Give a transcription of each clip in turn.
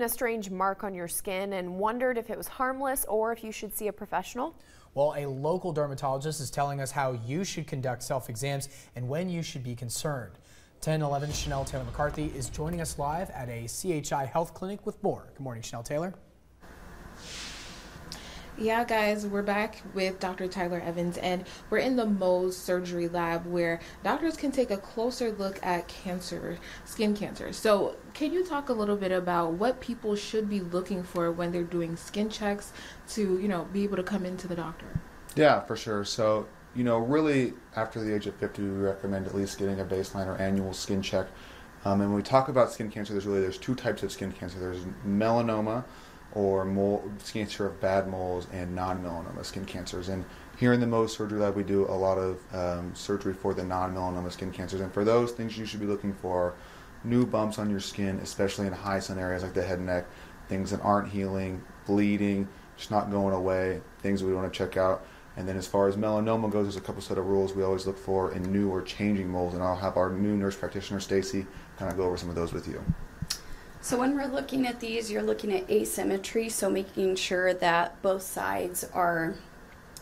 a strange mark on your skin and wondered if it was harmless or if you should see a professional? Well, a local dermatologist is telling us how you should conduct self-exams and when you should be concerned. 1011 Chanel Taylor McCarthy is joining us live at a CHI health clinic with more. Good morning, Chanel Taylor. Yeah, guys, we're back with Dr. Tyler Evans, and we're in the Mohs surgery lab where doctors can take a closer look at cancer, skin cancer. So, can you talk a little bit about what people should be looking for when they're doing skin checks to, you know, be able to come into the doctor? Yeah, for sure. So, you know, really, after the age of 50, we recommend at least getting a baseline or annual skin check. Um, and when we talk about skin cancer, there's really there's two types of skin cancer. There's melanoma, or mole, cancer of bad moles and non-melanoma skin cancers. And here in the Mohs Surgery Lab, we do a lot of um, surgery for the non-melanoma skin cancers. And for those things you should be looking for, new bumps on your skin, especially in high sun areas like the head and neck, things that aren't healing, bleeding, just not going away, things we want to check out. And then as far as melanoma goes, there's a couple set of rules we always look for in new or changing moles, and I'll have our new nurse practitioner, Stacy, kind of go over some of those with you. So when we're looking at these, you're looking at asymmetry, so making sure that both sides are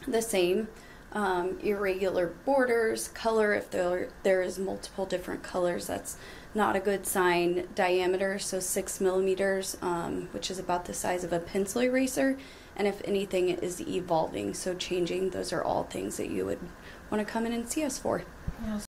the same. Um, irregular borders, color, if there, there is multiple different colors, that's not a good sign. Diameter, so six millimeters, um, which is about the size of a pencil eraser. And if anything is evolving, so changing, those are all things that you would want to come in and see us for. Yes.